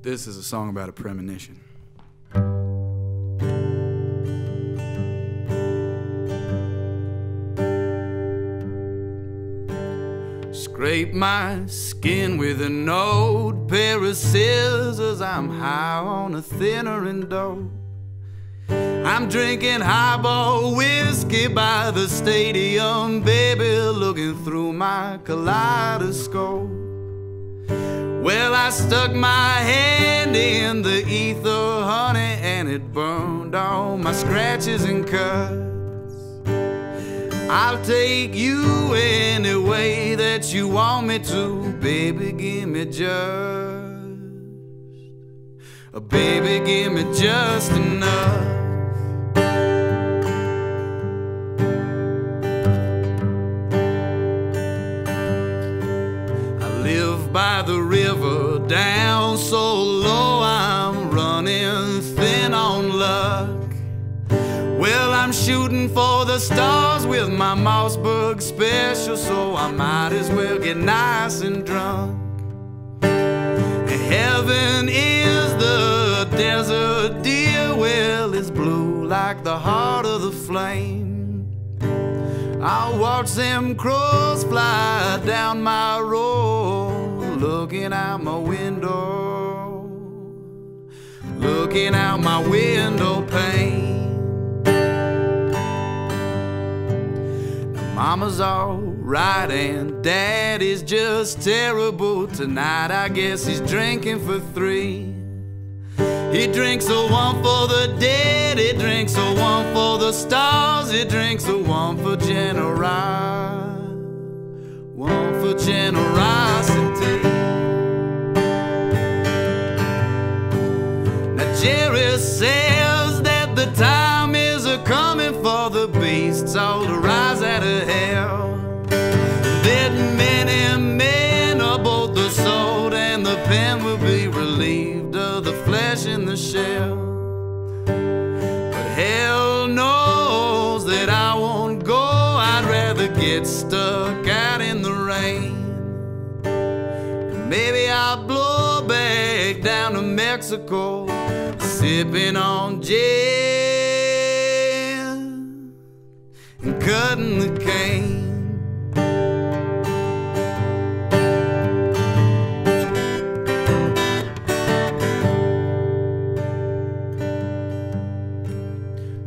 This is a song about a premonition. Scrape my skin with an old pair of scissors. I'm high on a thinner and dope. I'm drinking highball whiskey by the stadium, baby, looking through my kaleidoscope. Well, I stuck my hand in the ether, honey, and it burned all my scratches and cuts. I'll take you any way that you want me to, baby. Give me just, baby, give me just enough. By the river, down so low, I'm running thin on luck. Well, I'm shooting for the stars with my Mossberg special, so I might as well get nice and drunk. Heaven is the desert, dear. Well, it's blue like the heart of the flame. I'll watch them crows fly down my road, looking out my window, looking out my window pane. Mama's alright and dad is just terrible tonight. I guess he's drinking for three. He drinks a one for the dead, he drinks a one for the stars, he drinks a one for generosity. Jerry says that the time is a coming for the beasts all to rise out of hell. That many men are both the sword and the pen will be relieved of the flesh in the shell. But hell knows that I won't go. I'd rather get stuck out in the rain. Maybe I'll blow down to Mexico, sipping on gin and cutting the cane.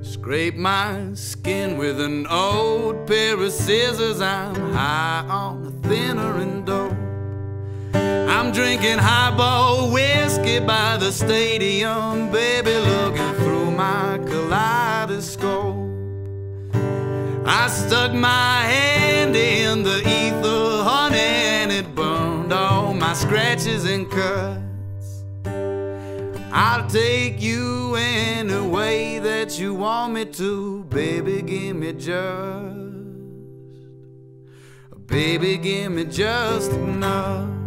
Scrape my skin with an old pair of scissors. I'm high on a thinner and dough. I'm drinking highball whiskey by the stadium, baby, looking through my kaleidoscope. I stuck my hand in the ether, honey, and it burned all my scratches and cuts. I'll take you any way that you want me to, baby, give me just, baby, give me just enough.